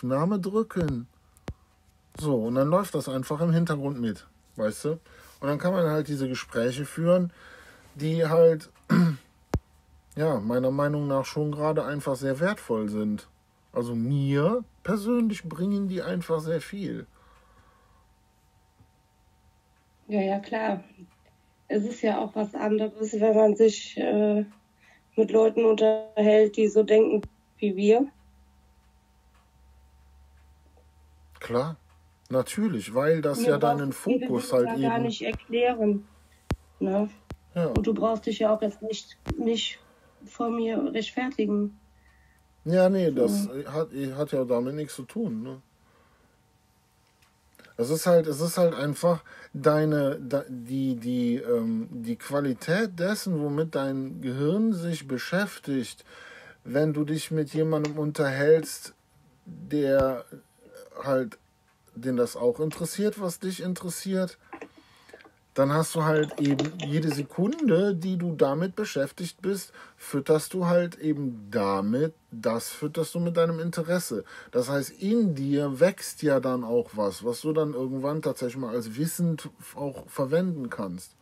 Aufnahme drücken. So, und dann läuft das einfach im Hintergrund mit, weißt du? Und dann kann man halt diese Gespräche führen, die halt, ja, meiner Meinung nach schon gerade einfach sehr wertvoll sind. Also mir persönlich bringen die einfach sehr viel. Ja, ja, klar. Es ist ja auch was anderes, wenn man sich äh, mit Leuten unterhält, die so denken wie wir. Klar, natürlich, weil das ja deinen Fokus halt eben. gar nicht erklären. Ne? Ja. Und du brauchst dich ja auch jetzt nicht, nicht vor mir rechtfertigen. Ja, nee, das ja. Hat, hat ja damit nichts zu tun. Ne? Es ist halt, es ist halt einfach deine, die, die, ähm, die Qualität dessen, womit dein Gehirn sich beschäftigt, wenn du dich mit jemandem unterhältst, der halt, den das auch interessiert, was dich interessiert, dann hast du halt eben jede Sekunde, die du damit beschäftigt bist, fütterst du halt eben damit, das fütterst du mit deinem Interesse. Das heißt, in dir wächst ja dann auch was, was du dann irgendwann tatsächlich mal als wissend auch verwenden kannst.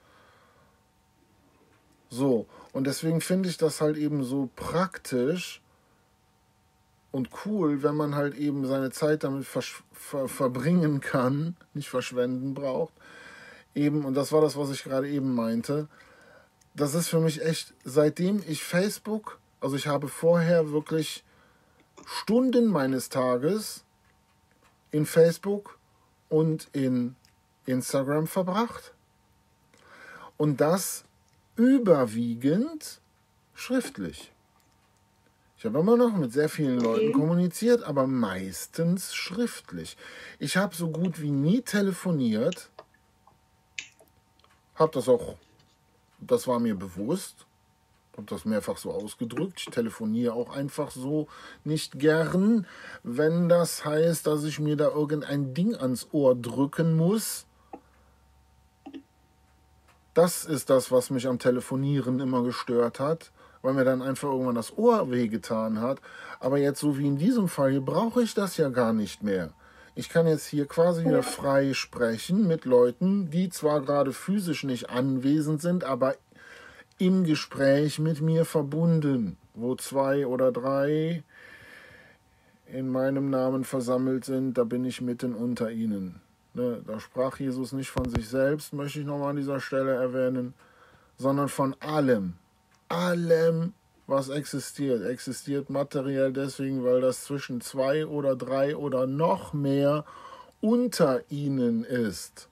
So, und deswegen finde ich das halt eben so praktisch und cool, wenn man halt eben seine Zeit damit ver verbringen kann, nicht verschwenden braucht eben, und das war das, was ich gerade eben meinte, das ist für mich echt, seitdem ich Facebook, also ich habe vorher wirklich Stunden meines Tages in Facebook und in Instagram verbracht. Und das überwiegend schriftlich. Ich habe immer noch mit sehr vielen Leuten kommuniziert, aber meistens schriftlich. Ich habe so gut wie nie telefoniert habe das auch, das war mir bewusst, habe das mehrfach so ausgedrückt. Ich telefoniere auch einfach so nicht gern, wenn das heißt, dass ich mir da irgendein Ding ans Ohr drücken muss. Das ist das, was mich am Telefonieren immer gestört hat, weil mir dann einfach irgendwann das Ohr wehgetan hat. Aber jetzt, so wie in diesem Fall hier, brauche ich das ja gar nicht mehr. Ich kann jetzt hier quasi wieder frei sprechen mit Leuten, die zwar gerade physisch nicht anwesend sind, aber im Gespräch mit mir verbunden, wo zwei oder drei in meinem Namen versammelt sind, da bin ich mitten unter ihnen. Ne, da sprach Jesus nicht von sich selbst, möchte ich nochmal an dieser Stelle erwähnen, sondern von allem. Allem, was existiert. Existiert materiell deswegen, weil das zwischen zwei oder drei oder noch mehr unter ihnen ist.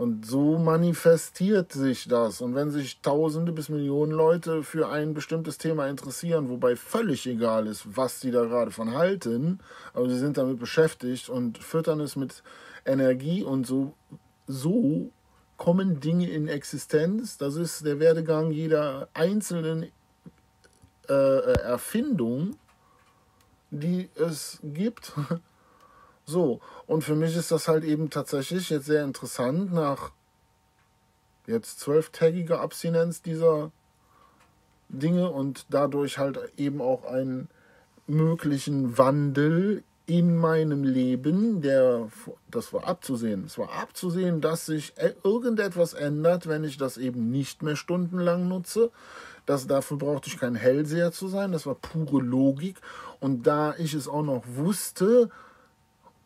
Und so manifestiert sich das. Und wenn sich Tausende bis Millionen Leute für ein bestimmtes Thema interessieren, wobei völlig egal ist, was sie da gerade von halten, aber sie sind damit beschäftigt und füttern es mit Energie und so, so kommen Dinge in Existenz. Das ist der Werdegang jeder einzelnen äh, äh, Erfindung, die es gibt. so, und für mich ist das halt eben tatsächlich jetzt sehr interessant, nach jetzt zwölftägiger Abstinenz dieser Dinge und dadurch halt eben auch einen möglichen Wandel in meinem Leben, der, das war abzusehen. Es war abzusehen, dass sich e, irgendetwas ändert, wenn ich das eben nicht mehr stundenlang nutze, das, dafür brauchte ich kein Hellseher zu sein, das war pure Logik. Und da ich es auch noch wusste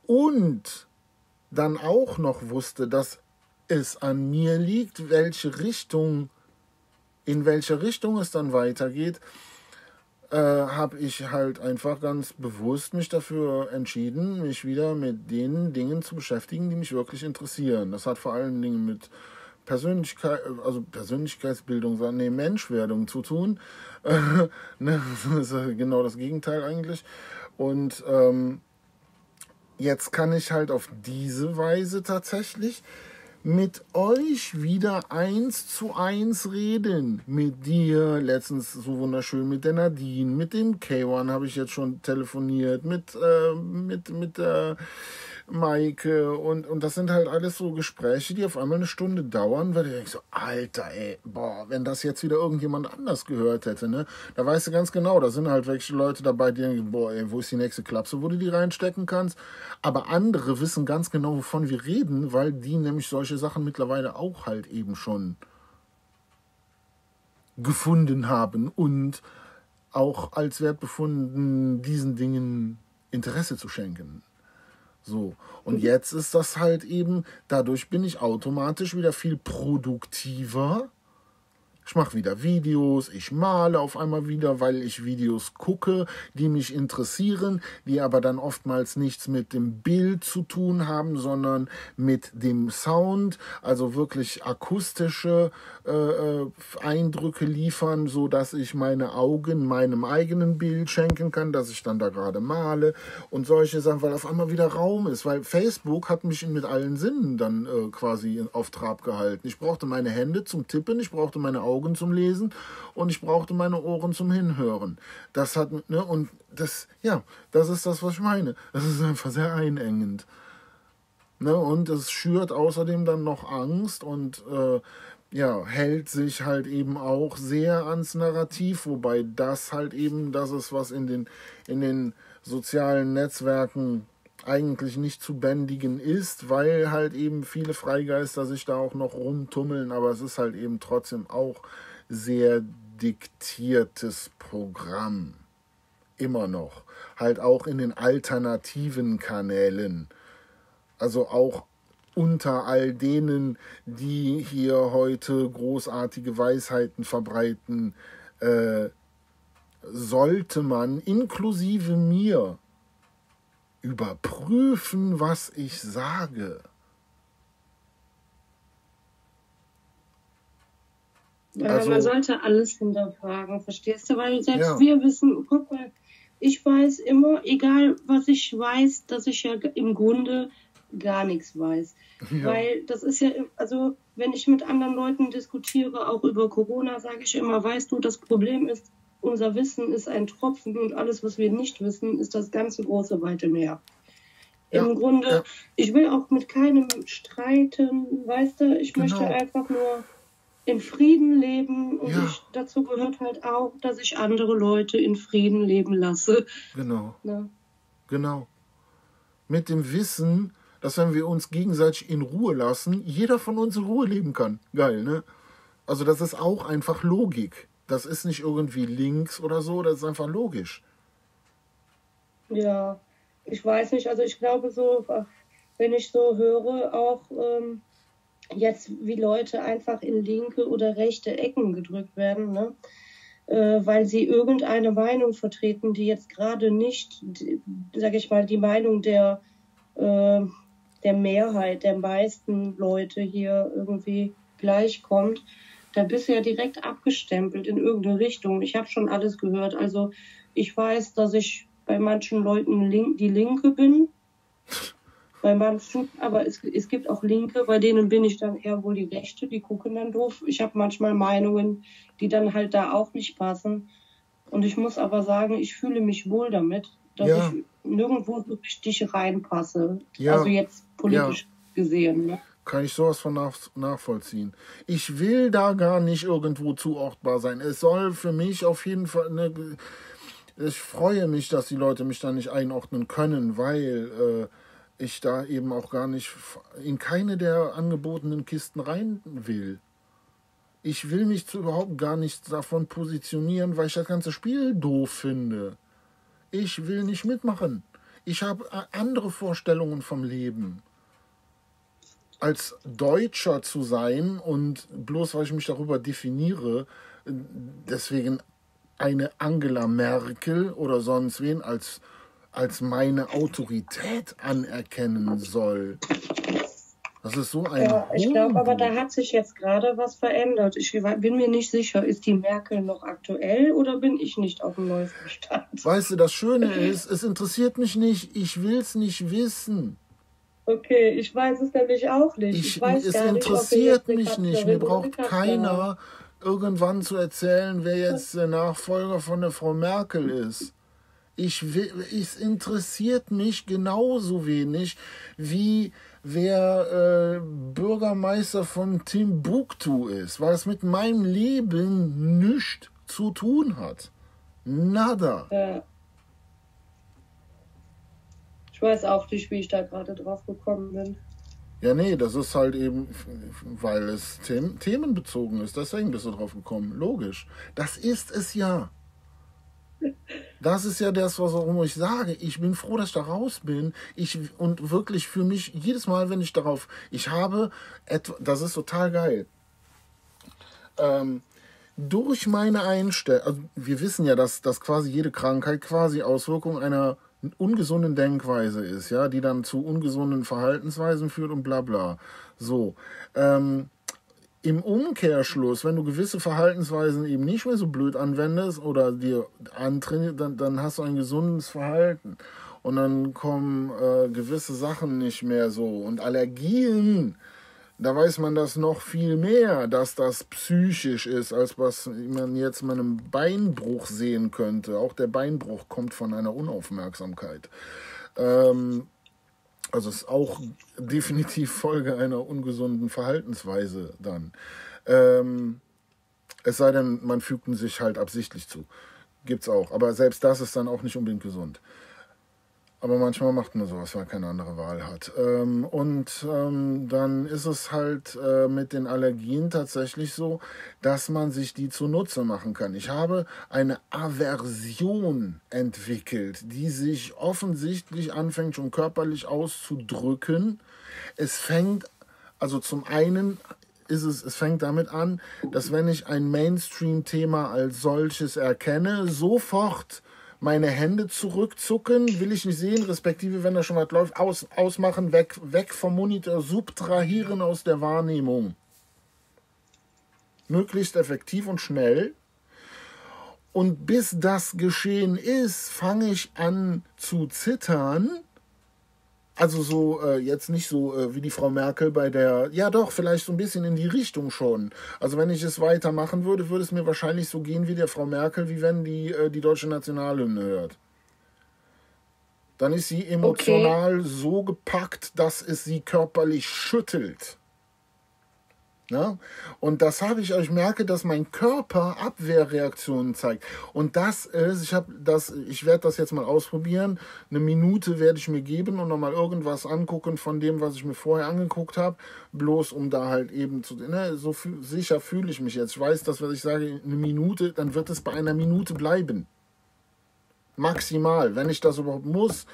und dann auch noch wusste, dass es an mir liegt, welche Richtung, in welche Richtung es dann weitergeht, äh, habe ich halt einfach ganz bewusst mich dafür entschieden, mich wieder mit den Dingen zu beschäftigen, die mich wirklich interessieren. Das hat vor allen Dingen mit Persönlichkeit, also Persönlichkeitsbildung, nee, Menschwerdung zu tun. ne, das ist genau das Gegenteil eigentlich. Und ähm, jetzt kann ich halt auf diese Weise tatsächlich mit euch wieder eins zu eins reden. Mit dir, letztens so wunderschön mit der Nadine, mit dem K1 habe ich jetzt schon telefoniert, mit, äh, mit, mit der Maike. Und, und das sind halt alles so Gespräche, die auf einmal eine Stunde dauern, weil ich denke so, Alter, ey, boah, wenn das jetzt wieder irgendjemand anders gehört hätte, ne, da weißt du ganz genau, da sind halt welche Leute dabei, die denken, boah, ey, wo ist die nächste Klapse, wo du die reinstecken kannst, aber andere wissen ganz genau, wovon wir reden, weil die nämlich solche Sachen mittlerweile auch halt eben schon gefunden haben und auch als wert befunden, diesen Dingen Interesse zu schenken. So. Und jetzt ist das halt eben, dadurch bin ich automatisch wieder viel produktiver ich mache wieder Videos, ich male auf einmal wieder, weil ich Videos gucke, die mich interessieren, die aber dann oftmals nichts mit dem Bild zu tun haben, sondern mit dem Sound, also wirklich akustische äh, äh Eindrücke liefern, so dass ich meine Augen meinem eigenen Bild schenken kann, dass ich dann da gerade male und solche Sachen, weil auf einmal wieder Raum ist, weil Facebook hat mich mit allen Sinnen dann äh, quasi auf Trab gehalten. Ich brauchte meine Hände zum Tippen, ich brauchte meine Augen Augen zum Lesen und ich brauchte meine Ohren zum Hinhören. Das hat, ne, und das, ja, das ist das, was ich meine. Das ist einfach sehr einengend. Ne, und es schürt außerdem dann noch Angst und äh, ja, hält sich halt eben auch sehr ans Narrativ, wobei das halt eben das ist, was in den, in den sozialen Netzwerken eigentlich nicht zu bändigen ist, weil halt eben viele Freigeister sich da auch noch rumtummeln, aber es ist halt eben trotzdem auch sehr diktiertes Programm. Immer noch. Halt auch in den alternativen Kanälen. Also auch unter all denen, die hier heute großartige Weisheiten verbreiten, äh, sollte man inklusive mir überprüfen, was ich sage. Ja, also, man sollte alles hinterfragen, verstehst du? Weil selbst ja. wir wissen, guck mal, ich weiß immer, egal was ich weiß, dass ich ja im Grunde gar nichts weiß. Ja. Weil das ist ja, also wenn ich mit anderen Leuten diskutiere, auch über Corona, sage ich immer, weißt du, das Problem ist, unser Wissen ist ein Tropfen und alles, was wir nicht wissen, ist das ganze große weite Meer. Ja, Im Grunde, ja. ich will auch mit keinem streiten, weißt du, ich genau. möchte einfach nur in Frieden leben und ja. ich, dazu gehört halt auch, dass ich andere Leute in Frieden leben lasse. Genau. Na? Genau. Mit dem Wissen, dass wenn wir uns gegenseitig in Ruhe lassen, jeder von uns in Ruhe leben kann. Geil, ne? Also das ist auch einfach Logik. Das ist nicht irgendwie links oder so, das ist einfach logisch. Ja, ich weiß nicht, also ich glaube so, wenn ich so höre, auch ähm, jetzt wie Leute einfach in linke oder rechte Ecken gedrückt werden, ne? Äh, weil sie irgendeine Meinung vertreten, die jetzt gerade nicht, sage ich mal, die Meinung der, äh, der Mehrheit, der meisten Leute hier irgendwie gleichkommt da bist du ja direkt abgestempelt in irgendeine Richtung. Ich habe schon alles gehört. Also ich weiß, dass ich bei manchen Leuten link, die Linke bin. Bei manchen, aber es, es gibt auch Linke, bei denen bin ich dann eher wohl die Rechte, die gucken dann doof. Ich habe manchmal Meinungen, die dann halt da auch nicht passen. Und ich muss aber sagen, ich fühle mich wohl damit, dass ja. ich nirgendwo so richtig reinpasse. Ja. Also jetzt politisch ja. gesehen. Ne? Kann ich sowas von nach, nachvollziehen. Ich will da gar nicht irgendwo zuordbar sein. Es soll für mich auf jeden Fall eine. Ich freue mich, dass die Leute mich da nicht einordnen können, weil äh, ich da eben auch gar nicht in keine der angebotenen Kisten rein will. Ich will mich zu überhaupt gar nicht davon positionieren, weil ich das ganze Spiel doof finde. Ich will nicht mitmachen. Ich habe äh, andere Vorstellungen vom Leben als Deutscher zu sein und bloß weil ich mich darüber definiere, deswegen eine Angela Merkel oder sonst wen als, als meine Autorität anerkennen soll. Das ist so ein. Ja, ich glaube aber, da hat sich jetzt gerade was verändert. Ich bin mir nicht sicher, ist die Merkel noch aktuell oder bin ich nicht auf dem neuesten Stand? Weißt du, das Schöne ist, es interessiert mich nicht, ich will es nicht wissen. Okay, ich weiß es nämlich auch nicht. Ich, ich weiß es interessiert nicht, mich nicht. Mir braucht keiner irgendwann zu erzählen, wer jetzt der Nachfolger von der Frau Merkel ist. Ich will, es interessiert mich genauso wenig wie wer äh, Bürgermeister von Timbuktu ist, weil es mit meinem Leben nichts zu tun hat. Nada. Ja. Weiß auch nicht, wie ich da gerade drauf gekommen bin. Ja, nee, das ist halt eben, weil es them themenbezogen ist. Deswegen bist du drauf gekommen. Logisch. Das ist es ja. Das ist ja das, warum ich sage, ich bin froh, dass ich da raus bin. Ich, und wirklich für mich, jedes Mal, wenn ich darauf, ich habe, etwa, das ist total geil. Ähm, durch meine Einstellung, also wir wissen ja, dass, dass quasi jede Krankheit quasi Auswirkung einer ungesunden Denkweise ist, ja, die dann zu ungesunden Verhaltensweisen führt und bla bla. So. Ähm, im Umkehrschluss, wenn du gewisse Verhaltensweisen eben nicht mehr so blöd anwendest oder dir antrainierst, dann, dann hast du ein gesundes Verhalten. Und dann kommen äh, gewisse Sachen nicht mehr so. Und Allergien, da weiß man das noch viel mehr, dass das psychisch ist, als was man jetzt mit einem Beinbruch sehen könnte. Auch der Beinbruch kommt von einer Unaufmerksamkeit. Ähm, also es ist auch definitiv Folge einer ungesunden Verhaltensweise dann. Ähm, es sei denn, man fügt sich halt absichtlich zu. Gibt's auch. Aber selbst das ist dann auch nicht unbedingt gesund. Aber manchmal macht man sowas, weil keine andere Wahl hat. Ähm, und ähm, dann ist es halt äh, mit den Allergien tatsächlich so, dass man sich die zunutze machen kann. Ich habe eine Aversion entwickelt, die sich offensichtlich anfängt, schon körperlich auszudrücken. Es fängt, also zum einen ist es, es fängt damit an, dass wenn ich ein Mainstream-Thema als solches erkenne, sofort meine Hände zurückzucken, will ich nicht sehen, respektive, wenn da schon was läuft, aus, ausmachen, weg, weg vom Monitor, subtrahieren aus der Wahrnehmung. Möglichst effektiv und schnell. Und bis das geschehen ist, fange ich an zu zittern also so äh, jetzt nicht so äh, wie die Frau Merkel bei der, ja doch, vielleicht so ein bisschen in die Richtung schon. Also wenn ich es weitermachen würde, würde es mir wahrscheinlich so gehen wie der Frau Merkel, wie wenn die äh, die deutsche Nationalhymne hört. Dann ist sie emotional okay. so gepackt, dass es sie körperlich schüttelt. Ja? Und das habe ich, ich merke, dass mein Körper Abwehrreaktionen zeigt. Und das ist, ich habe das, ich werde das jetzt mal ausprobieren. Eine Minute werde ich mir geben und nochmal irgendwas angucken von dem, was ich mir vorher angeguckt habe. Bloß um da halt eben zu, ne, so sicher fühle ich mich jetzt. Ich weiß, dass, was ich sage, eine Minute, dann wird es bei einer Minute bleiben. Maximal, wenn ich das überhaupt muss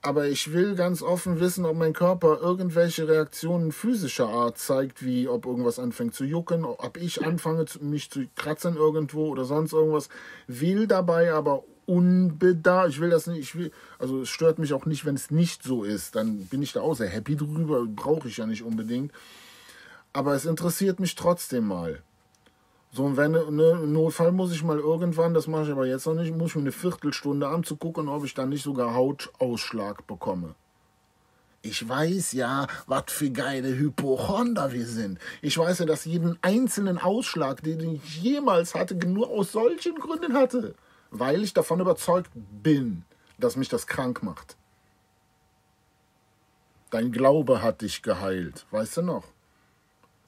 aber ich will ganz offen wissen, ob mein Körper irgendwelche Reaktionen physischer Art zeigt, wie ob irgendwas anfängt zu jucken, ob ich anfange, mich zu kratzen irgendwo oder sonst irgendwas. Will dabei aber unbedarft, ich will das nicht, ich will, also es stört mich auch nicht, wenn es nicht so ist, dann bin ich da auch sehr happy drüber, brauche ich ja nicht unbedingt. Aber es interessiert mich trotzdem mal. So, und wenn ne, Notfall muss ich mal irgendwann, das mache ich aber jetzt noch nicht, muss ich mir eine Viertelstunde anzugucken, ob ich dann nicht sogar Hautausschlag bekomme. Ich weiß ja, was für geile Hypochonder wir sind. Ich weiß ja, dass jeden einzelnen Ausschlag, den ich jemals hatte, nur aus solchen Gründen hatte. Weil ich davon überzeugt bin, dass mich das krank macht. Dein Glaube hat dich geheilt, weißt du noch?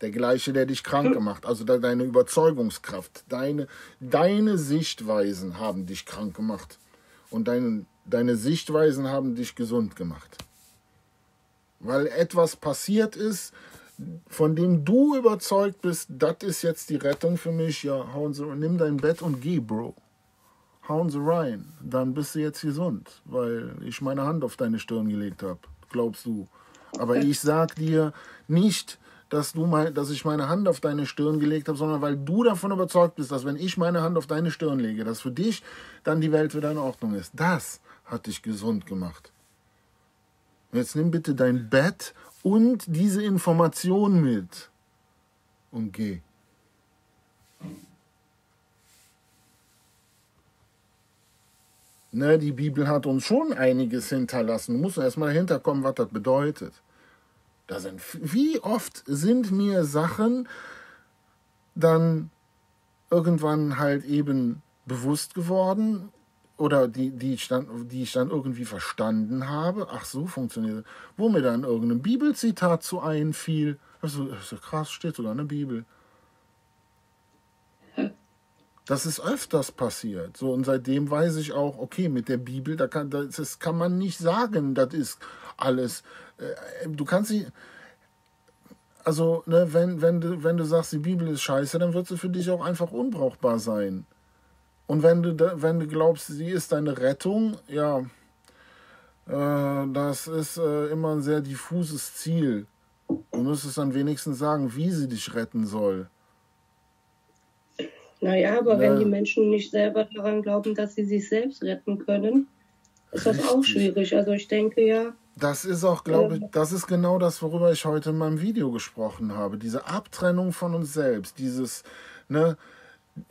Der gleiche, der dich krank gemacht, also deine Überzeugungskraft, deine, deine Sichtweisen haben dich krank gemacht. Und deine, deine Sichtweisen haben dich gesund gemacht. Weil etwas passiert ist, von dem du überzeugt bist, das ist jetzt die Rettung für mich. Ja, hauen Sie, nimm dein Bett und geh, Bro. Hauen Sie rein. Dann bist du jetzt gesund, weil ich meine Hand auf deine Stirn gelegt habe. Glaubst du. Aber ich sag dir nicht, dass, du mein, dass ich meine Hand auf deine Stirn gelegt habe, sondern weil du davon überzeugt bist, dass wenn ich meine Hand auf deine Stirn lege, dass für dich dann die Welt wieder in Ordnung ist. Das hat dich gesund gemacht. Jetzt nimm bitte dein Bett und diese Information mit und geh. Ne, die Bibel hat uns schon einiges hinterlassen. Du musst erstmal hinterkommen, was das bedeutet. Da sind, wie oft sind mir Sachen dann irgendwann halt eben bewusst geworden oder die, die, ich dann, die ich dann irgendwie verstanden habe, ach so funktioniert wo mir dann irgendein Bibelzitat zu einfiel. Also, krass, steht sogar in der Bibel. Das ist öfters passiert. So, und seitdem weiß ich auch, okay, mit der Bibel, da kann, das kann man nicht sagen, das ist alles. Äh, du kannst sie. Also, ne, wenn, wenn, du, wenn du sagst, die Bibel ist scheiße, dann wird sie für dich auch einfach unbrauchbar sein. Und wenn du, wenn du glaubst, sie ist deine Rettung, ja, äh, das ist äh, immer ein sehr diffuses Ziel. Du müsstest dann wenigstens sagen, wie sie dich retten soll. Naja, aber ja. wenn die Menschen nicht selber daran glauben, dass sie sich selbst retten können, ist Richtig. das auch schwierig. Also ich denke ja. Das ist auch, glaube ich, das ist genau das, worüber ich heute in meinem Video gesprochen habe. Diese Abtrennung von uns selbst, dieses, ne,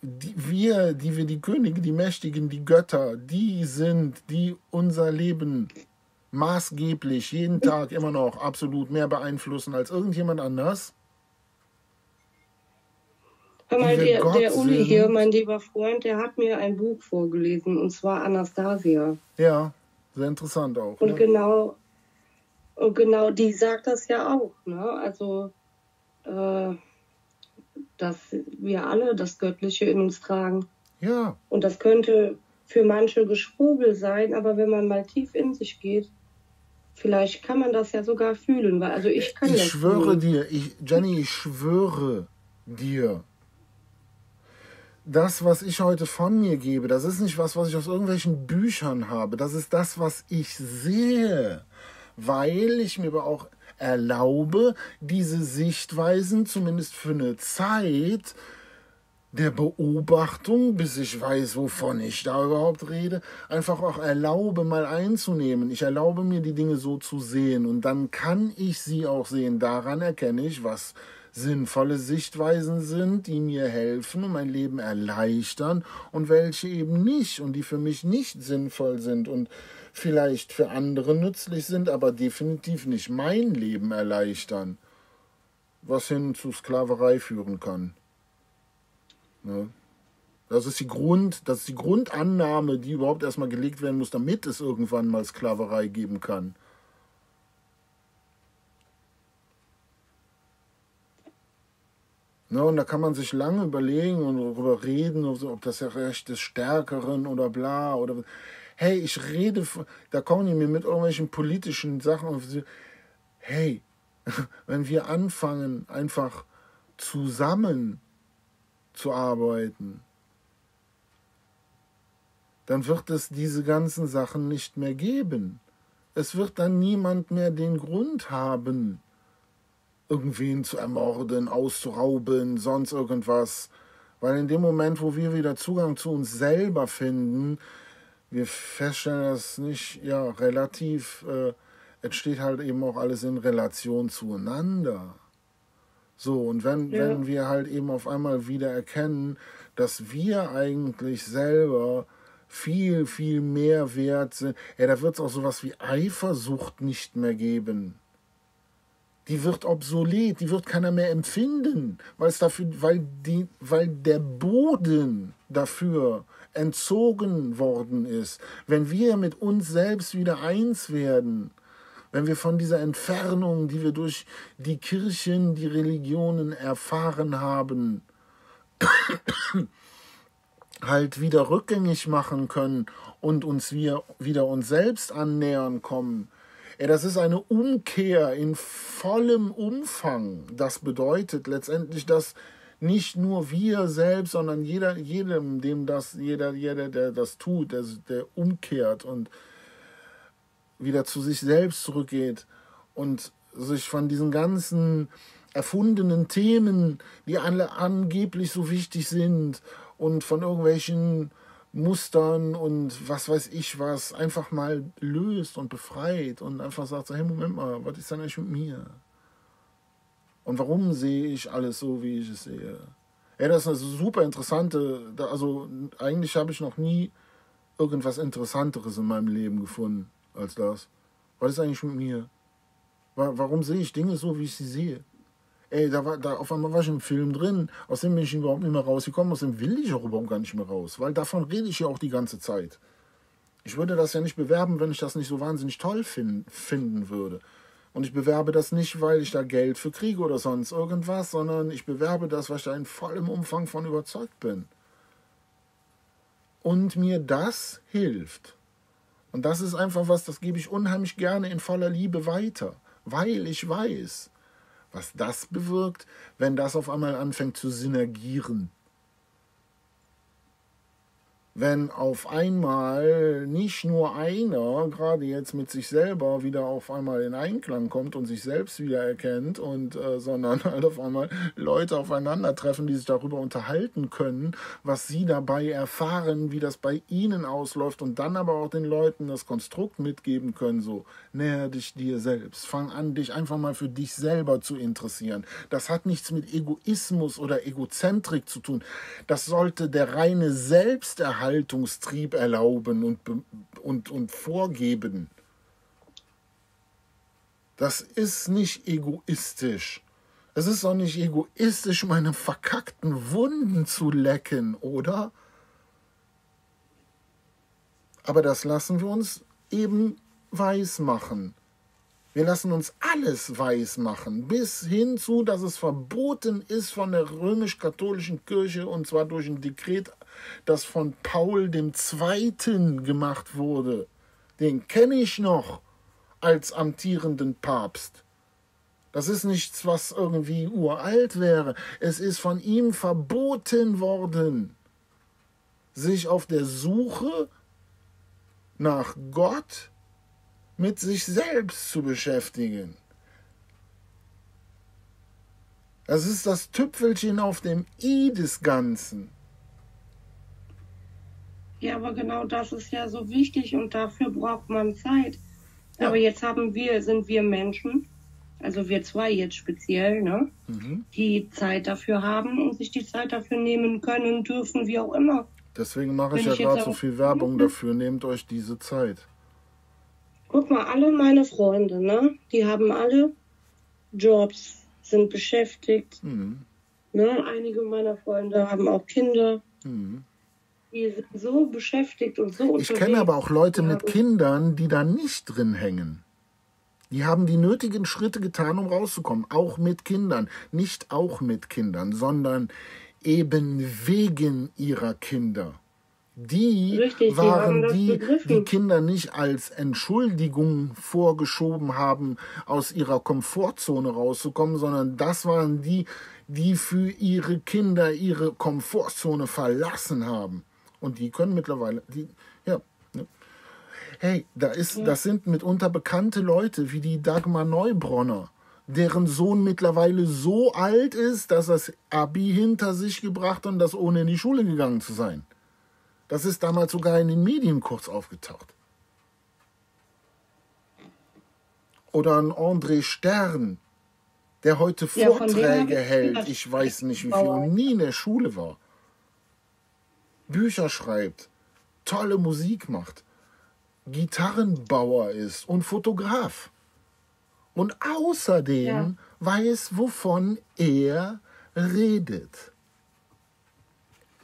die, wir, die wir die Könige, die Mächtigen, die Götter, die sind, die unser Leben maßgeblich jeden Tag immer noch absolut mehr beeinflussen als irgendjemand anders. Hör mal, der, der Uli hier, mein lieber Freund, der hat mir ein Buch vorgelesen, und zwar Anastasia. Ja, sehr interessant auch. Und ne? genau, und genau die sagt das ja auch, ne? Also, äh, dass wir alle das Göttliche in uns tragen. Ja. Und das könnte für manche Geschwurbel sein, aber wenn man mal tief in sich geht, vielleicht kann man das ja sogar fühlen, weil also ich kann ich das schwöre fühlen. dir, ich, Jenny, ich schwöre dir, das, was ich heute von mir gebe, das ist nicht was, was ich aus irgendwelchen Büchern habe. Das ist das, was ich sehe. Weil ich mir aber auch erlaube, diese Sichtweisen zumindest für eine Zeit der Beobachtung, bis ich weiß, wovon ich da überhaupt rede, einfach auch erlaube, mal einzunehmen. Ich erlaube mir, die Dinge so zu sehen und dann kann ich sie auch sehen. Daran erkenne ich, was sinnvolle Sichtweisen sind, die mir helfen und mein Leben erleichtern und welche eben nicht und die für mich nicht sinnvoll sind und vielleicht für andere nützlich sind, aber definitiv nicht mein Leben erleichtern, was hin zu Sklaverei führen kann. Ne? Das ist die Grund, das ist die Grundannahme, die überhaupt erstmal gelegt werden muss, damit es irgendwann mal Sklaverei geben kann. Ne, und da kann man sich lange überlegen und darüber reden, ob das ja Recht des Stärkeren oder bla oder. Hey, ich rede, da kommen die mir mit irgendwelchen politischen Sachen. Und hey, wenn wir anfangen, einfach zusammen zu arbeiten, dann wird es diese ganzen Sachen nicht mehr geben. Es wird dann niemand mehr den Grund haben, irgendwen zu ermorden, auszurauben, sonst irgendwas. Weil in dem Moment, wo wir wieder Zugang zu uns selber finden, wir feststellen, dass nicht, ja, relativ, äh, entsteht halt eben auch alles in Relation zueinander. So, und wenn, ja. wenn wir halt eben auf einmal wieder erkennen, dass wir eigentlich selber viel, viel mehr wert sind, ja, da wird es auch sowas wie Eifersucht nicht mehr geben die wird obsolet, die wird keiner mehr empfinden, weil es dafür, weil die, weil der Boden dafür entzogen worden ist. Wenn wir mit uns selbst wieder eins werden, wenn wir von dieser Entfernung, die wir durch die Kirchen, die Religionen erfahren haben, halt wieder rückgängig machen können und uns wir wieder uns selbst annähern kommen, ja, das ist eine Umkehr in vollem Umfang. Das bedeutet letztendlich, dass nicht nur wir selbst, sondern jeder, jedem, dem das, jeder, jeder, der das tut, der, der umkehrt und wieder zu sich selbst zurückgeht und sich von diesen ganzen erfundenen Themen, die alle angeblich so wichtig sind und von irgendwelchen Mustern und was weiß ich was einfach mal löst und befreit und einfach sagt, so, hey, Moment mal, was ist denn eigentlich mit mir? Und warum sehe ich alles so, wie ich es sehe? Ja, das ist eine super interessante, also eigentlich habe ich noch nie irgendwas Interessanteres in meinem Leben gefunden als das. Was ist eigentlich mit mir? Warum sehe ich Dinge so, wie ich sie sehe? Ey, da war, da auf einmal war ich im Film drin, aus dem bin ich überhaupt nicht mehr rausgekommen, aus dem will ich auch überhaupt gar nicht mehr raus, weil davon rede ich ja auch die ganze Zeit. Ich würde das ja nicht bewerben, wenn ich das nicht so wahnsinnig toll fin finden würde. Und ich bewerbe das nicht, weil ich da Geld für kriege oder sonst irgendwas, sondern ich bewerbe das, weil ich da in vollem Umfang von überzeugt bin. Und mir das hilft. Und das ist einfach was, das gebe ich unheimlich gerne in voller Liebe weiter, weil ich weiß, was das bewirkt, wenn das auf einmal anfängt zu synergieren wenn auf einmal nicht nur einer, gerade jetzt mit sich selber, wieder auf einmal in Einklang kommt und sich selbst wieder erkennt, und, äh, sondern halt auf einmal Leute aufeinandertreffen, die sich darüber unterhalten können, was sie dabei erfahren, wie das bei ihnen ausläuft und dann aber auch den Leuten das Konstrukt mitgeben können, so näher dich dir selbst, fang an, dich einfach mal für dich selber zu interessieren. Das hat nichts mit Egoismus oder Egozentrik zu tun. Das sollte der reine Selbsterhalt Erhaltungstrieb erlauben und, und, und vorgeben. Das ist nicht egoistisch. Es ist auch nicht egoistisch, meine verkackten Wunden zu lecken, oder? Aber das lassen wir uns eben weiß machen. Wir lassen uns alles weiß machen, bis hin zu, dass es verboten ist von der römisch-katholischen Kirche und zwar durch ein Dekret das von Paul II. gemacht wurde. Den kenne ich noch als amtierenden Papst. Das ist nichts, was irgendwie uralt wäre. Es ist von ihm verboten worden, sich auf der Suche nach Gott mit sich selbst zu beschäftigen. Das ist das Tüpfelchen auf dem i des Ganzen. Ja, aber genau das ist ja so wichtig und dafür braucht man Zeit. Ja. Aber jetzt haben wir, sind wir Menschen, also wir zwei jetzt speziell, ne, mhm. die Zeit dafür haben und sich die Zeit dafür nehmen können, dürfen, wie auch immer. Deswegen mache ich Wenn ja gerade so viel Werbung mhm. dafür. Nehmt euch diese Zeit. Guck mal, alle meine Freunde, ne, die haben alle Jobs, sind beschäftigt. Mhm. Ne, einige meiner Freunde haben auch Kinder. Mhm die sind so beschäftigt und so unterwegs. Ich kenne aber auch Leute mit Kindern, die da nicht drin hängen. Die haben die nötigen Schritte getan, um rauszukommen. Auch mit Kindern. Nicht auch mit Kindern, sondern eben wegen ihrer Kinder. Die Richtig, waren die, die, die Kinder nicht als Entschuldigung vorgeschoben haben, aus ihrer Komfortzone rauszukommen, sondern das waren die, die für ihre Kinder ihre Komfortzone verlassen haben. Und die können mittlerweile, die, ja. Ne? Hey, da ist, ja. das sind mitunter bekannte Leute wie die Dagmar Neubronner, deren Sohn mittlerweile so alt ist, dass das Abi hinter sich gebracht und das ohne in die Schule gegangen zu sein. Das ist damals sogar in den Medien kurz aufgetaucht. Oder ein André Stern, der heute Vorträge ja, hält. Ich weiß nicht, wie viel und nie in der Schule war. Bücher schreibt, tolle Musik macht, Gitarrenbauer ist und Fotograf. Und außerdem ja. weiß, wovon er redet.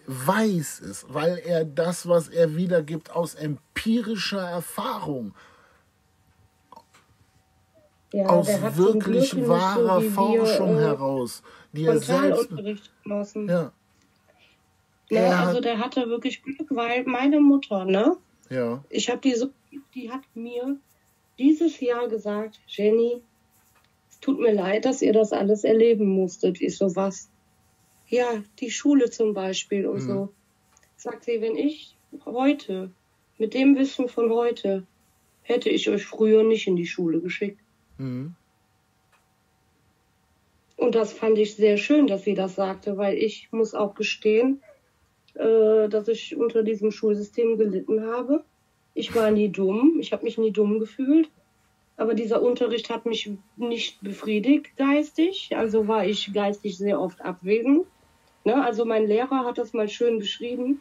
Weiß es, weil er das, was er wiedergibt, aus empirischer Erfahrung, ja, aus wirklich wahrer Forschung äh, heraus, die er selbst. Ja, Ne? Also der hatte wirklich Glück, weil meine Mutter, ne? Ja. Ich habe die so, die hat mir dieses Jahr gesagt, Jenny, es tut mir leid, dass ihr das alles erleben musstet. Ich so was. Ja, die Schule zum Beispiel und mhm. so. Sagt sie, wenn ich heute, mit dem Wissen von heute, hätte ich euch früher nicht in die Schule geschickt. Mhm. Und das fand ich sehr schön, dass sie das sagte, weil ich muss auch gestehen, äh, dass ich unter diesem Schulsystem gelitten habe. Ich war nie dumm, ich habe mich nie dumm gefühlt, aber dieser Unterricht hat mich nicht befriedigt geistig, also war ich geistig sehr oft abwesend. Ne? Also mein Lehrer hat das mal schön beschrieben.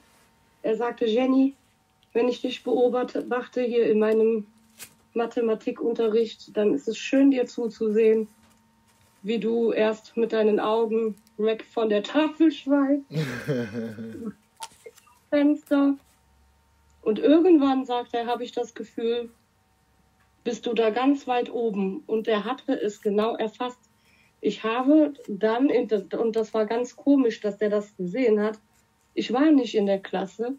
Er sagte, Jenny, wenn ich dich beobachte hier in meinem Mathematikunterricht, dann ist es schön, dir zuzusehen, wie du erst mit deinen Augen weg von der Tafel schweifst Fenster Und irgendwann, sagt er, habe ich das Gefühl, bist du da ganz weit oben. Und er hatte es genau erfasst. Ich habe dann, und das war ganz komisch, dass der das gesehen hat, ich war nicht in der Klasse.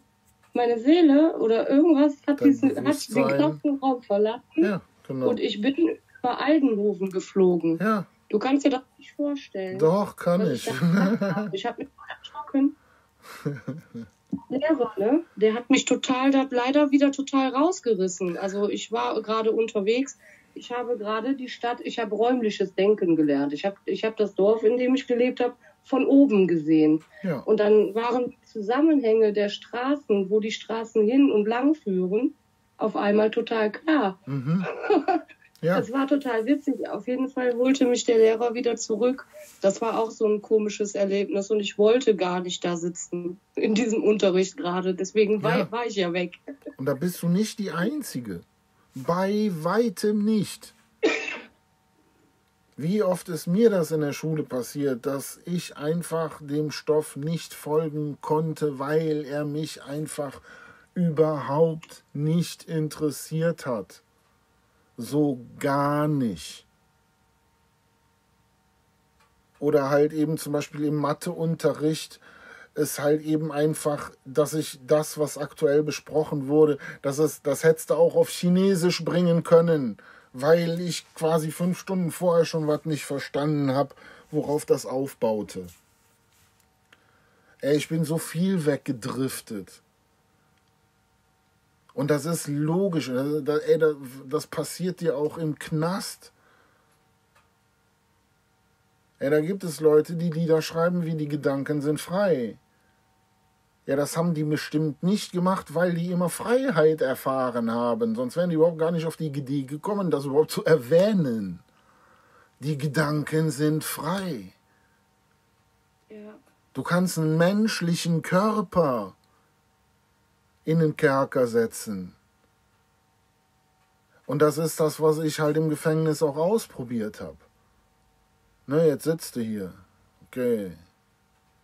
Meine Seele oder irgendwas hat, diesen, hat den Klassenraum verlassen. Ja, genau. Und ich bin über Aldenhofen geflogen. Ja. Du kannst dir das nicht vorstellen. Doch, kann ich. Ich, ich habe mich erschrocken. Lehrer, ne? Der hat mich total, der hat leider wieder total rausgerissen. Also ich war gerade unterwegs. Ich habe gerade die Stadt, ich habe räumliches Denken gelernt. Ich habe ich hab das Dorf, in dem ich gelebt habe, von oben gesehen. Ja. Und dann waren Zusammenhänge der Straßen, wo die Straßen hin und lang führen, auf einmal total klar. Mhm. Ja. Das war total witzig. Auf jeden Fall holte mich der Lehrer wieder zurück. Das war auch so ein komisches Erlebnis und ich wollte gar nicht da sitzen in diesem Unterricht gerade. Deswegen war, ja. war ich ja weg. Und da bist du nicht die Einzige. Bei weitem nicht. Wie oft ist mir das in der Schule passiert, dass ich einfach dem Stoff nicht folgen konnte, weil er mich einfach überhaupt nicht interessiert hat so gar nicht. Oder halt eben zum Beispiel im Matheunterricht ist halt eben einfach, dass ich das, was aktuell besprochen wurde, dass es, das hättest du auch auf Chinesisch bringen können, weil ich quasi fünf Stunden vorher schon was nicht verstanden habe, worauf das aufbaute. Ey, ich bin so viel weggedriftet. Und das ist logisch. Ey, das passiert dir auch im Knast. Ey, da gibt es Leute, die Lieder schreiben, wie die Gedanken sind frei. Ja, das haben die bestimmt nicht gemacht, weil die immer Freiheit erfahren haben. Sonst wären die überhaupt gar nicht auf die Idee gekommen, das überhaupt zu erwähnen. Die Gedanken sind frei. Ja. Du kannst einen menschlichen Körper in den Kerker setzen. Und das ist das, was ich halt im Gefängnis auch ausprobiert habe. Ne, jetzt sitzt du hier. Okay.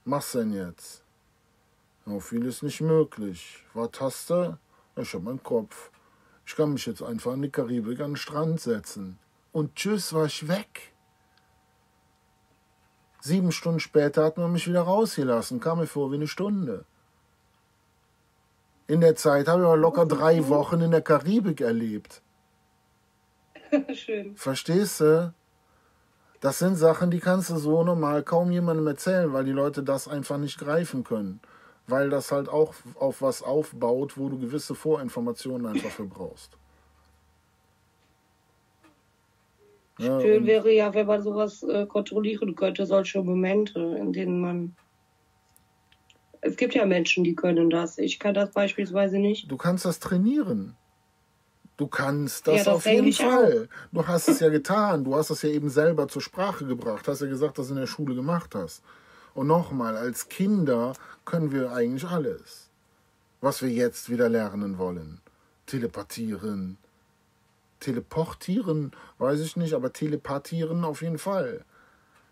Was denn jetzt? Ja, viel ist nicht möglich. Was hast du? Ich hab meinen Kopf. Ich kann mich jetzt einfach in die Karibik an den Strand setzen. Und tschüss, war ich weg. Sieben Stunden später hat man mich wieder rausgelassen. Kam mir vor wie eine Stunde. In der Zeit habe ich aber locker drei Wochen in der Karibik erlebt. Schön. Verstehst du? Das sind Sachen, die kannst du so normal kaum jemandem erzählen, weil die Leute das einfach nicht greifen können. Weil das halt auch auf was aufbaut, wo du gewisse Vorinformationen einfach für brauchst. Schön wäre ja, wenn man sowas äh, kontrollieren könnte, solche Momente, in denen man es gibt ja Menschen, die können das. Ich kann das beispielsweise nicht. Du kannst das trainieren. Du kannst das, ja, das auf jeden Fall. Auch. Du hast es ja getan. Du hast es ja eben selber zur Sprache gebracht. Hast ja gesagt, dass du in der Schule gemacht hast. Und nochmal, als Kinder können wir eigentlich alles, was wir jetzt wieder lernen wollen. Telepathieren. Teleportieren, weiß ich nicht, aber telepathieren auf jeden Fall.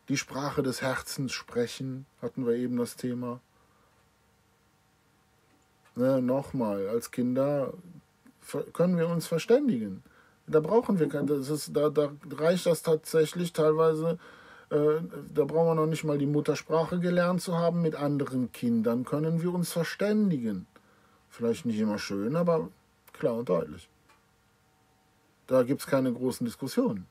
Die Sprache des Herzens sprechen, hatten wir eben das Thema. Ne, Nochmal, als Kinder können wir uns verständigen. Da brauchen wir kein, das ist, da, da reicht das tatsächlich teilweise, äh, da brauchen wir noch nicht mal die Muttersprache gelernt zu haben. Mit anderen Kindern können wir uns verständigen. Vielleicht nicht immer schön, aber klar und deutlich. Da gibt es keine großen Diskussionen.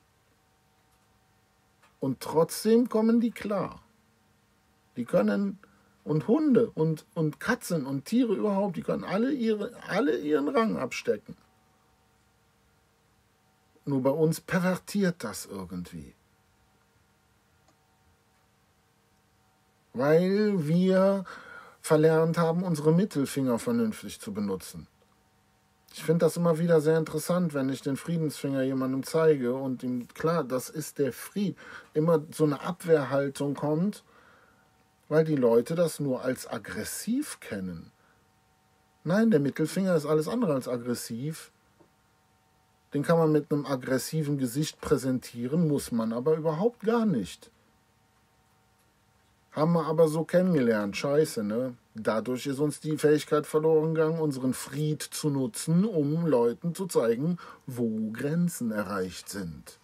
Und trotzdem kommen die klar. Die können und Hunde und, und Katzen und Tiere überhaupt, die können alle, ihre, alle ihren Rang abstecken. Nur bei uns pervertiert das irgendwie. Weil wir verlernt haben, unsere Mittelfinger vernünftig zu benutzen. Ich finde das immer wieder sehr interessant, wenn ich den Friedensfinger jemandem zeige und ihm, klar, das ist der Fried, immer so eine Abwehrhaltung kommt weil die Leute das nur als aggressiv kennen. Nein, der Mittelfinger ist alles andere als aggressiv. Den kann man mit einem aggressiven Gesicht präsentieren, muss man aber überhaupt gar nicht. Haben wir aber so kennengelernt, scheiße, ne? Dadurch ist uns die Fähigkeit verloren gegangen, unseren Fried zu nutzen, um Leuten zu zeigen, wo Grenzen erreicht sind.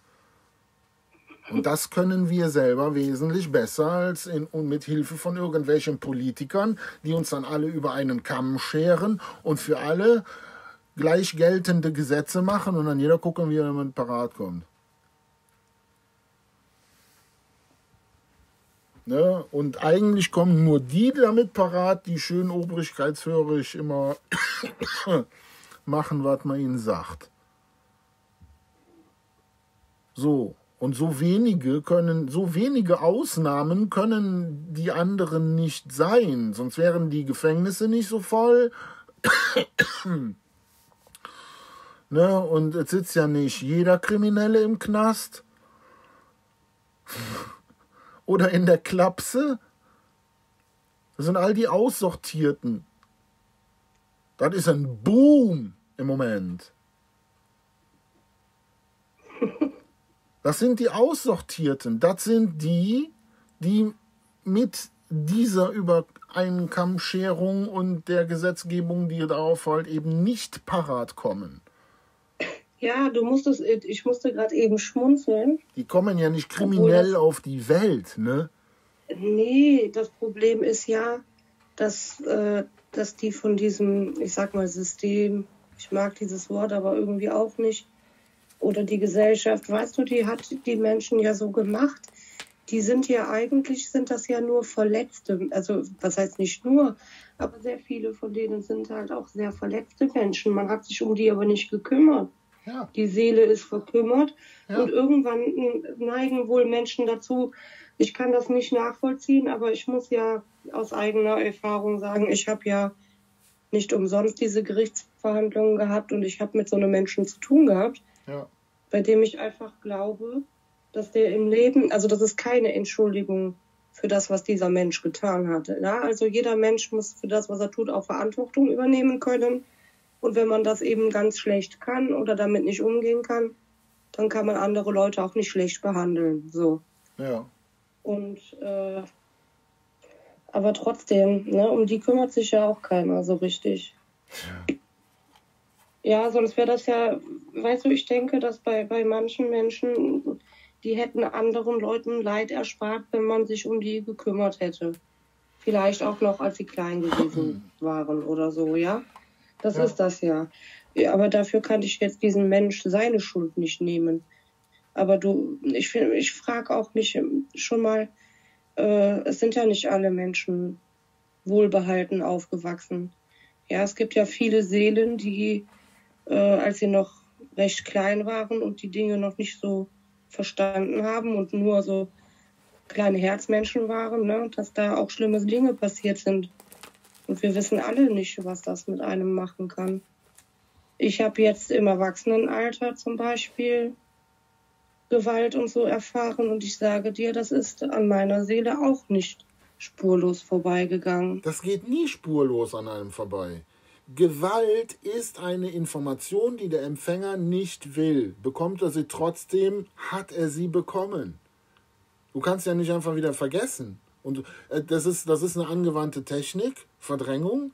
Und das können wir selber wesentlich besser als in, und mit Hilfe von irgendwelchen Politikern, die uns dann alle über einen Kamm scheren und für alle gleich geltende Gesetze machen und dann jeder gucken, wie er damit parat kommt. Ne? Und eigentlich kommen nur die damit parat, die schön obrigkeitshörig immer machen, was man ihnen sagt. So. Und so wenige können, so wenige Ausnahmen können die anderen nicht sein. Sonst wären die Gefängnisse nicht so voll. ne? Und es sitzt ja nicht jeder Kriminelle im Knast oder in der Klapse. Das sind all die Aussortierten. Das ist ein Boom im Moment. Das sind die Aussortierten. Das sind die, die mit dieser Übereinkammscherung und der Gesetzgebung, die darauf halt eben nicht parat kommen. Ja, du musstest, ich musste gerade eben schmunzeln. Die kommen ja nicht kriminell das, auf die Welt, ne? Nee, das Problem ist ja, dass, äh, dass die von diesem, ich sag mal, System, ich mag dieses Wort aber irgendwie auch nicht, oder die Gesellschaft, weißt du, die hat die Menschen ja so gemacht. Die sind ja eigentlich, sind das ja nur Verletzte, also was heißt nicht nur, aber sehr viele von denen sind halt auch sehr verletzte Menschen. Man hat sich um die aber nicht gekümmert. Ja. Die Seele ist verkümmert ja. und irgendwann neigen wohl Menschen dazu, ich kann das nicht nachvollziehen, aber ich muss ja aus eigener Erfahrung sagen, ich habe ja nicht umsonst diese Gerichtsverhandlungen gehabt und ich habe mit so einem Menschen zu tun gehabt, ja. bei dem ich einfach glaube, dass der im Leben, also das ist keine Entschuldigung für das, was dieser Mensch getan hat. Ja? Also jeder Mensch muss für das, was er tut, auch Verantwortung übernehmen können. Und wenn man das eben ganz schlecht kann oder damit nicht umgehen kann, dann kann man andere Leute auch nicht schlecht behandeln. So. Ja. Und äh, aber trotzdem, ne, um die kümmert sich ja auch keiner so richtig. Ja. Ja, sonst wäre das ja, weißt du, ich denke, dass bei, bei manchen Menschen, die hätten anderen Leuten Leid erspart, wenn man sich um die gekümmert hätte. Vielleicht auch noch, als sie klein gewesen waren oder so, ja? Das ja. ist das ja. ja. Aber dafür kann ich jetzt diesen Mensch seine Schuld nicht nehmen. Aber du, ich, ich frage auch mich schon mal, äh, es sind ja nicht alle Menschen wohlbehalten aufgewachsen. Ja, es gibt ja viele Seelen, die, äh, als sie noch recht klein waren und die Dinge noch nicht so verstanden haben und nur so kleine Herzmenschen waren, ne, dass da auch schlimme Dinge passiert sind. Und wir wissen alle nicht, was das mit einem machen kann. Ich habe jetzt im Erwachsenenalter zum Beispiel Gewalt und so erfahren und ich sage dir, das ist an meiner Seele auch nicht spurlos vorbeigegangen. Das geht nie spurlos an einem vorbei. Gewalt ist eine Information, die der Empfänger nicht will. Bekommt er sie trotzdem, hat er sie bekommen. Du kannst ja nicht einfach wieder vergessen. Und äh, das ist, das ist eine angewandte Technik, Verdrängung.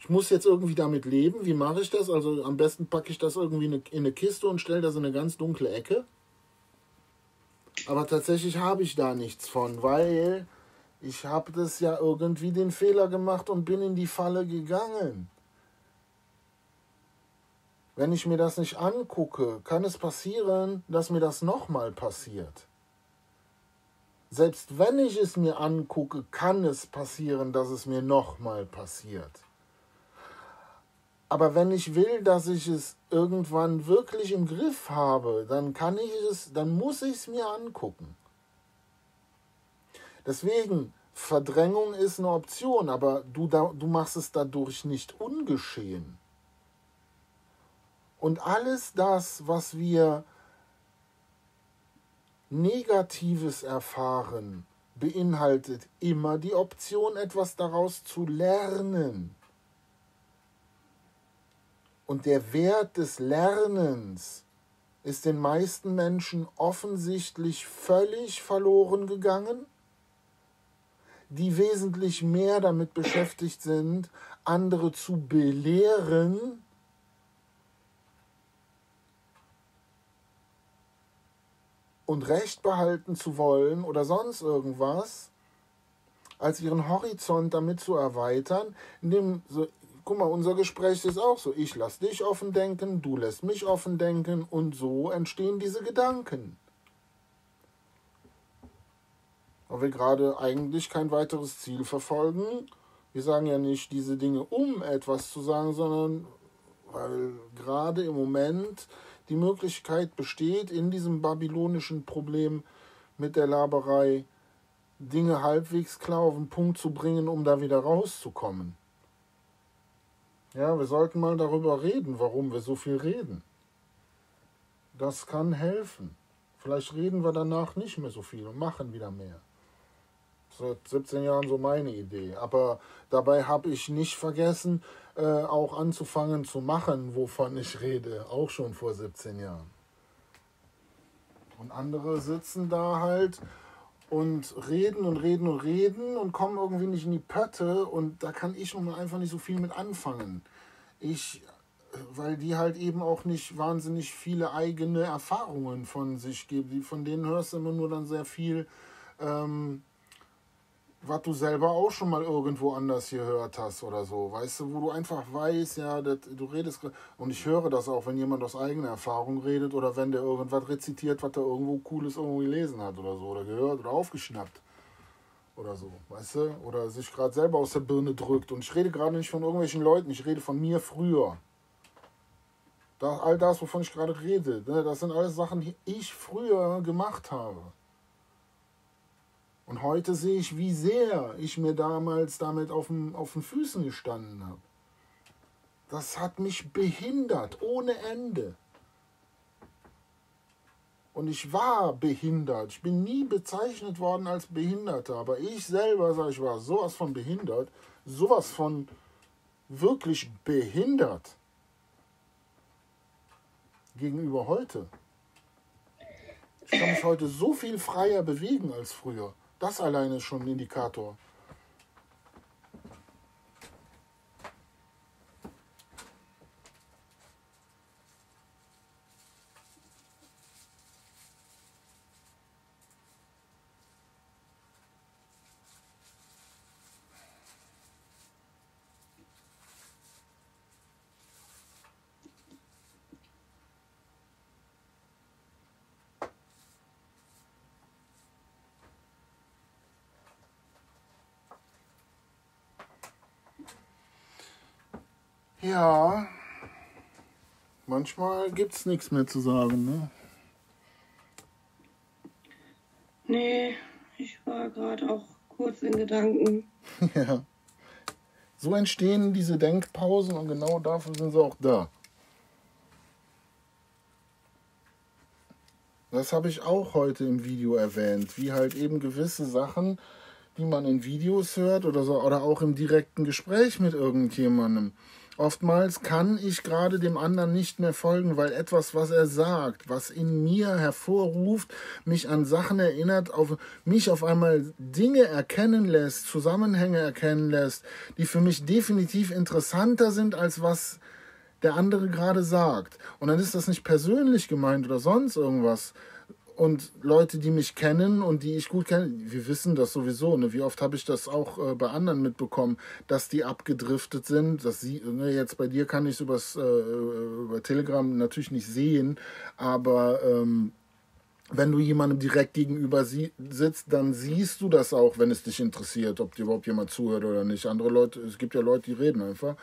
Ich muss jetzt irgendwie damit leben. Wie mache ich das? Also am besten packe ich das irgendwie in eine Kiste und stelle das in eine ganz dunkle Ecke. Aber tatsächlich habe ich da nichts von, weil ich habe das ja irgendwie den Fehler gemacht und bin in die Falle gegangen. Wenn ich mir das nicht angucke, kann es passieren, dass mir das nochmal passiert. Selbst wenn ich es mir angucke, kann es passieren, dass es mir nochmal passiert. Aber wenn ich will, dass ich es irgendwann wirklich im Griff habe, dann kann ich es, dann muss ich es mir angucken. Deswegen, Verdrängung ist eine Option, aber du, du machst es dadurch nicht ungeschehen. Und alles das, was wir Negatives erfahren beinhaltet immer die Option, etwas daraus zu lernen. Und der Wert des Lernens ist den meisten Menschen offensichtlich völlig verloren gegangen. Die wesentlich mehr damit beschäftigt sind, andere zu belehren, und Recht behalten zu wollen oder sonst irgendwas, als ihren Horizont damit zu erweitern, indem so, guck mal, unser Gespräch ist auch so, ich lass dich offen denken, du lässt mich offen denken und so entstehen diese Gedanken. Weil wir gerade eigentlich kein weiteres Ziel verfolgen. Wir sagen ja nicht diese Dinge, um etwas zu sagen, sondern weil gerade im Moment die Möglichkeit besteht, in diesem babylonischen Problem mit der Laberei Dinge halbwegs klar auf den Punkt zu bringen, um da wieder rauszukommen. Ja, wir sollten mal darüber reden, warum wir so viel reden. Das kann helfen. Vielleicht reden wir danach nicht mehr so viel und machen wieder mehr. Seit 17 Jahren so meine Idee. Aber dabei habe ich nicht vergessen, äh, auch anzufangen zu machen, wovon ich rede, auch schon vor 17 Jahren. Und andere sitzen da halt und reden und reden und reden und kommen irgendwie nicht in die Pötte und da kann ich nun einfach nicht so viel mit anfangen. Ich, weil die halt eben auch nicht wahnsinnig viele eigene Erfahrungen von sich geben. Von denen hörst du immer nur dann sehr viel. Ähm, was du selber auch schon mal irgendwo anders gehört hast oder so, weißt du, wo du einfach weißt, ja, das, du redest, und ich höre das auch, wenn jemand aus eigener Erfahrung redet oder wenn der irgendwas rezitiert, was er irgendwo Cooles irgendwo gelesen hat oder so, oder gehört oder aufgeschnappt oder so, weißt du, oder sich gerade selber aus der Birne drückt. Und ich rede gerade nicht von irgendwelchen Leuten, ich rede von mir früher. Das, all das, wovon ich gerade rede, ne, das sind alles Sachen, die ich früher gemacht habe. Und heute sehe ich, wie sehr ich mir damals damit auf den, auf den Füßen gestanden habe. Das hat mich behindert ohne Ende. Und ich war behindert. Ich bin nie bezeichnet worden als Behinderter. Aber ich selber sage, ich war sowas von behindert, sowas von wirklich behindert gegenüber heute. Ich kann mich heute so viel freier bewegen als früher. Das alleine ist schon ein Indikator. Ja, manchmal gibt es nichts mehr zu sagen, ne? Nee, ich war gerade auch kurz in Gedanken. ja. So entstehen diese Denkpausen und genau dafür sind sie auch da. Das habe ich auch heute im Video erwähnt, wie halt eben gewisse Sachen, die man in Videos hört oder so, oder auch im direkten Gespräch mit irgendjemandem Oftmals kann ich gerade dem anderen nicht mehr folgen, weil etwas, was er sagt, was in mir hervorruft, mich an Sachen erinnert, auf mich auf einmal Dinge erkennen lässt, Zusammenhänge erkennen lässt, die für mich definitiv interessanter sind als was der andere gerade sagt. Und dann ist das nicht persönlich gemeint oder sonst irgendwas, und Leute, die mich kennen und die ich gut kenne, wir wissen das sowieso. Ne? Wie oft habe ich das auch äh, bei anderen mitbekommen, dass die abgedriftet sind. Dass sie, ne, jetzt bei dir kann ich es übers, äh, über Telegram natürlich nicht sehen, aber ähm, wenn du jemandem direkt gegenüber sie sitzt, dann siehst du das auch, wenn es dich interessiert, ob dir überhaupt jemand zuhört oder nicht. Andere Leute, es gibt ja Leute, die reden einfach.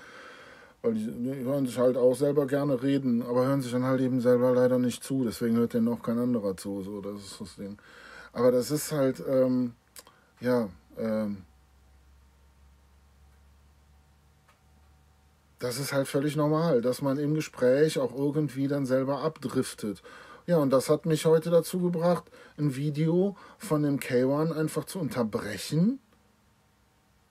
Weil die, die, hören sich halt auch selber gerne reden, aber hören sich dann halt eben selber leider nicht zu. Deswegen hört denen auch kein anderer zu. So, das ist das Ding. Aber das ist halt, ähm, ja, ähm, das ist halt völlig normal, dass man im Gespräch auch irgendwie dann selber abdriftet. Ja, und das hat mich heute dazu gebracht, ein Video von dem K1 einfach zu unterbrechen,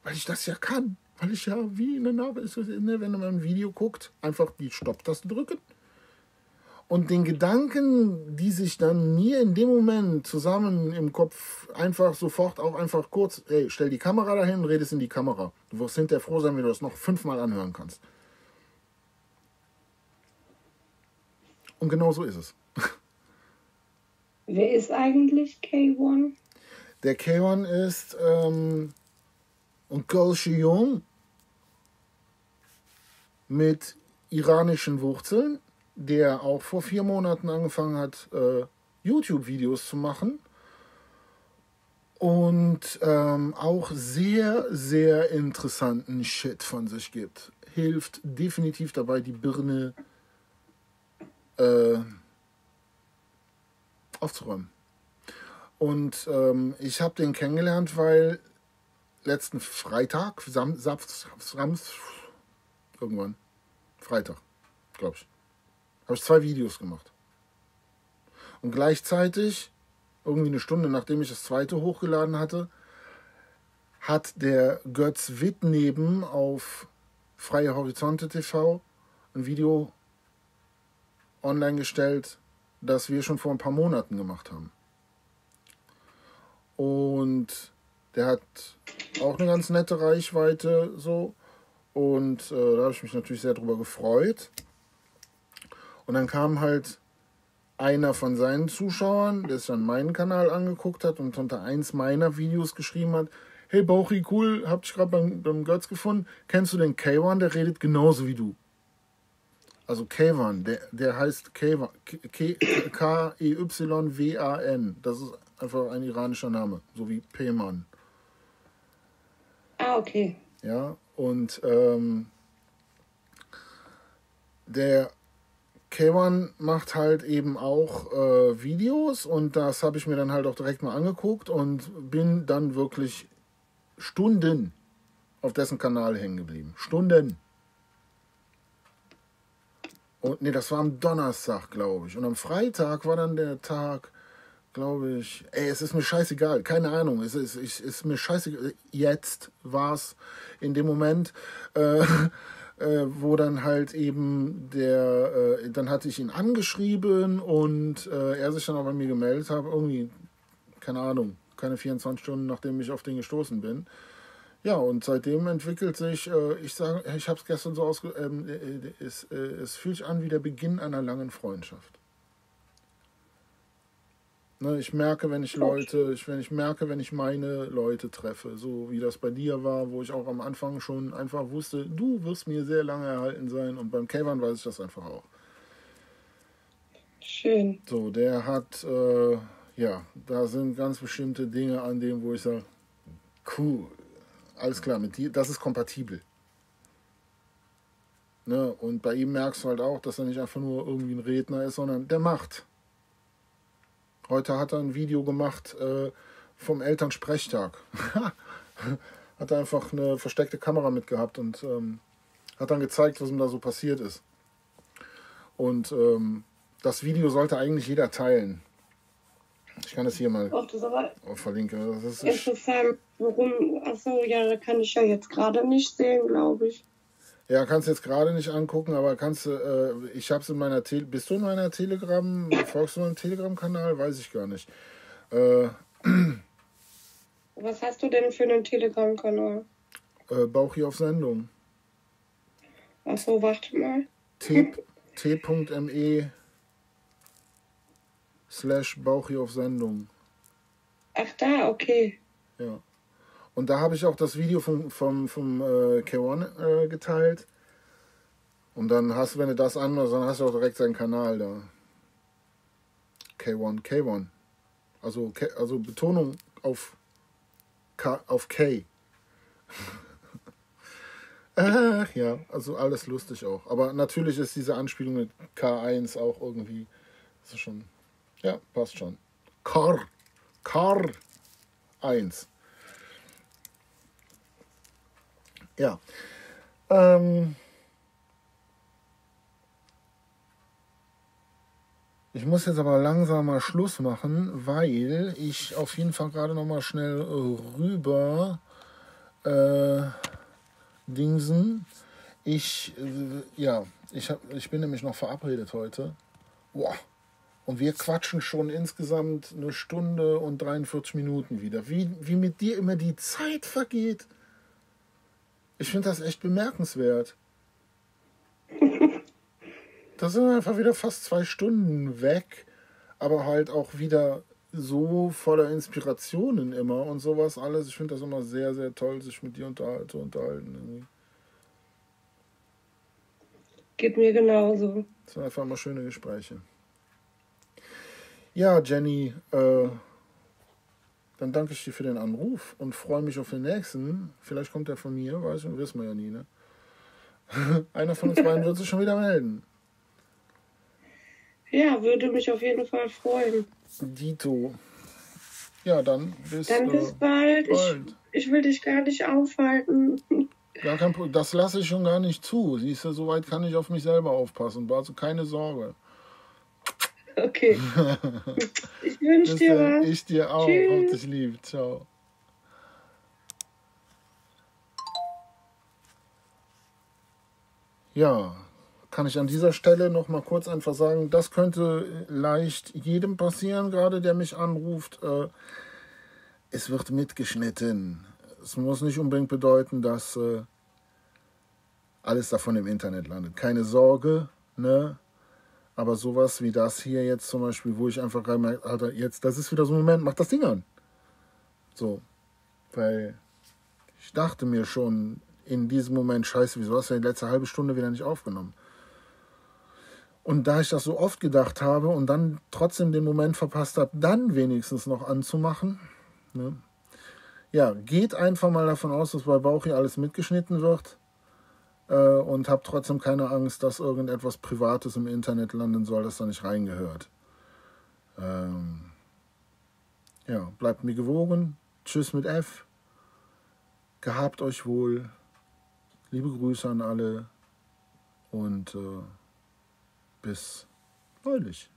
weil ich das ja kann. Weil ich ja wie in der Narbe ist, ne, wenn man ein Video guckt, einfach die Stopptaste drücken. Und den Gedanken, die sich dann mir in dem Moment zusammen im Kopf einfach sofort auch einfach kurz, ey, stell die Kamera dahin, redest in die Kamera. Du wirst hinterher froh sein, wenn du das noch fünfmal anhören kannst. Und genau so ist es. Wer ist eigentlich K1? Der K1 ist ähm, ein Kölsche Jung mit iranischen Wurzeln, der auch vor vier Monaten angefangen hat, äh, YouTube-Videos zu machen. Und ähm, auch sehr, sehr interessanten Shit von sich gibt. Hilft definitiv dabei, die Birne äh, aufzuräumen. Und ähm, ich habe den kennengelernt, weil letzten Freitag, Sam, Sam, Sam, irgendwann, Freitag, glaube ich, habe ich zwei Videos gemacht. Und gleichzeitig, irgendwie eine Stunde nachdem ich das zweite hochgeladen hatte, hat der Götz Wittneben auf Freie Horizonte TV ein Video online gestellt, das wir schon vor ein paar Monaten gemacht haben. Und der hat auch eine ganz nette Reichweite so. Und äh, da habe ich mich natürlich sehr drüber gefreut. Und dann kam halt einer von seinen Zuschauern, der sich dann meinen Kanal angeguckt hat und unter eins meiner Videos geschrieben hat, hey Bauchi, cool, hab dich gerade beim, beim Götz gefunden. Kennst du den K1? Der redet genauso wie du. Also K1, der, der heißt K-E-Y-W-A-N. Das ist einfach ein iranischer Name, so wie Peyman. Ah, okay. Ja, und ähm, der K1 macht halt eben auch äh, Videos und das habe ich mir dann halt auch direkt mal angeguckt und bin dann wirklich Stunden auf dessen Kanal hängen geblieben. Stunden. Und nee, das war am Donnerstag, glaube ich. Und am Freitag war dann der Tag, glaube ich. Ey, es ist mir scheißegal, keine Ahnung. Es ist, es ist mir scheißegal. Jetzt war es in dem Moment, äh, äh, wo dann halt eben der, äh, dann hatte ich ihn angeschrieben und äh, er sich dann auch bei mir gemeldet hat. Irgendwie, keine Ahnung, keine 24 Stunden, nachdem ich auf den gestoßen bin. Ja, und seitdem entwickelt sich, äh, ich sage, ich habe es gestern so ausge... Ähm, äh, es, es fühlt sich an wie der Beginn einer langen Freundschaft. Ne, ich merke, wenn ich Leute, ich, wenn ich merke, wenn ich meine Leute treffe, so wie das bei dir war, wo ich auch am Anfang schon einfach wusste, du wirst mir sehr lange erhalten sein und beim Kevin weiß ich das einfach auch. Schön. So, der hat, äh, ja, da sind ganz bestimmte Dinge an dem, wo ich sage, cool, alles klar, mit dir, das ist kompatibel. Ne? Und bei ihm merkst du halt auch, dass er nicht einfach nur irgendwie ein Redner ist, sondern der macht. Heute hat er ein Video gemacht äh, vom Elternsprechtag. hat er einfach eine versteckte Kamera mitgehabt und ähm, hat dann gezeigt, was ihm da so passiert ist. Und ähm, das Video sollte eigentlich jeder teilen. Ich kann das hier mal Ach, das aber verlinken. Das ist interessant. Warum? Achso, ja, da kann ich ja jetzt gerade nicht sehen, glaube ich. Ja, kannst du jetzt gerade nicht angucken, aber kannst du, äh, ich hab's in meiner Tele bist du in meiner Telegram, folgst du meinem Telegram-Kanal? Weiß ich gar nicht. Äh, Was hast du denn für einen Telegram-Kanal? äh, Bauch hier auf Sendung. Achso, warte mal. T- T.me slash Bauch hier auf Sendung. Ach da, okay. Ja. Und da habe ich auch das Video vom, vom, vom äh, K1 äh, geteilt. Und dann hast du, wenn du das anmachst, dann hast du auch direkt seinen Kanal da. K1, K1. Also, K, also Betonung auf K, auf K. Ach ja, also alles lustig auch. Aber natürlich ist diese Anspielung mit K1 auch irgendwie, ist schon, ja, passt schon. Kar, Kar 1. Ja. Ähm, ich muss jetzt aber langsam mal Schluss machen, weil ich auf jeden Fall gerade noch mal schnell rüber äh, dingsen. Ich, äh, ja, ich, hab, ich bin nämlich noch verabredet heute. Boah. Und wir quatschen schon insgesamt eine Stunde und 43 Minuten wieder. Wie, wie mit dir immer die Zeit vergeht. Ich finde das echt bemerkenswert. Da sind einfach wieder fast zwei Stunden weg, aber halt auch wieder so voller Inspirationen immer und sowas alles. Ich finde das immer sehr, sehr toll, sich mit dir unterhal zu unterhalten. Irgendwie. Geht mir genauso. Das sind einfach immer schöne Gespräche. Ja, Jenny, äh, dann danke ich dir für den Anruf und freue mich auf den nächsten. Vielleicht kommt der von mir, weiß ich, wissen wir ja nie, ne? Einer von uns beiden wird sich schon wieder melden. Ja, würde mich auf jeden Fall freuen. Dito. Ja, dann bis, dann bis äh, bald. bald. Ich, ich will dich gar nicht aufhalten. Gar kein Problem. Das lasse ich schon gar nicht zu. Siehst du, soweit kann ich auf mich selber aufpassen. Also keine Sorge. Okay. ich wünsche dir was. Ich dir auch. Tschüss. Hab dich lieb. Ciao. Ja, kann ich an dieser Stelle noch mal kurz einfach sagen, das könnte leicht jedem passieren, gerade der mich anruft. Äh, es wird mitgeschnitten. Es muss nicht unbedingt bedeuten, dass äh, alles davon im Internet landet. Keine Sorge, ne? Aber sowas wie das hier jetzt zum Beispiel, wo ich einfach gemerkt Alter, jetzt, das ist wieder so ein Moment, mach das Ding an. So. Weil ich dachte mir schon in diesem Moment, scheiße, wieso hast du die letzte halbe Stunde wieder nicht aufgenommen? Und da ich das so oft gedacht habe und dann trotzdem den Moment verpasst habe, dann wenigstens noch anzumachen, ne? ja, geht einfach mal davon aus, dass bei Bauchi alles mitgeschnitten wird und habt trotzdem keine Angst, dass irgendetwas Privates im Internet landen soll, das da nicht reingehört. Ähm, ja, bleibt mir gewogen. Tschüss mit F. Gehabt euch wohl. Liebe Grüße an alle und äh, bis neulich.